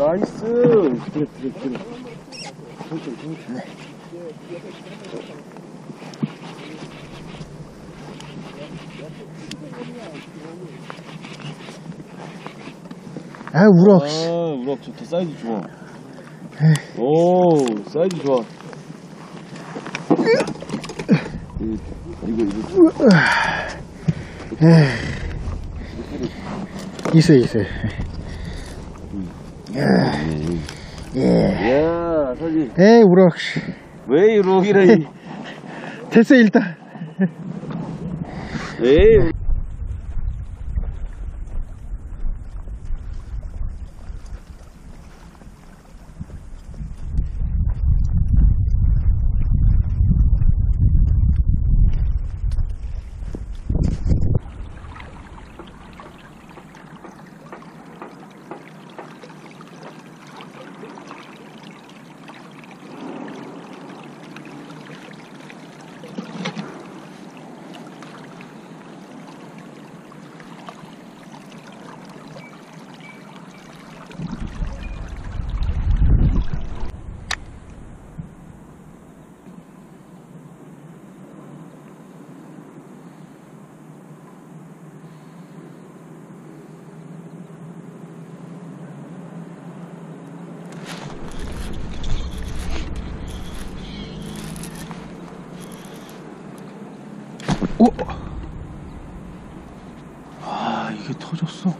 Nice. 그래, 그래, 그래. 천천히, 천천히. 아 우럭 씨. 아, 우럭 좋다. 사이즈 좋아. 오, 사이즈 좋아. 이- 이거, 이거. 있어 있어 예. 야, 사진. 에이 우럭 씨. 왜 우럭이래? 됐어 일단 에이. 오. 아 이게 터졌어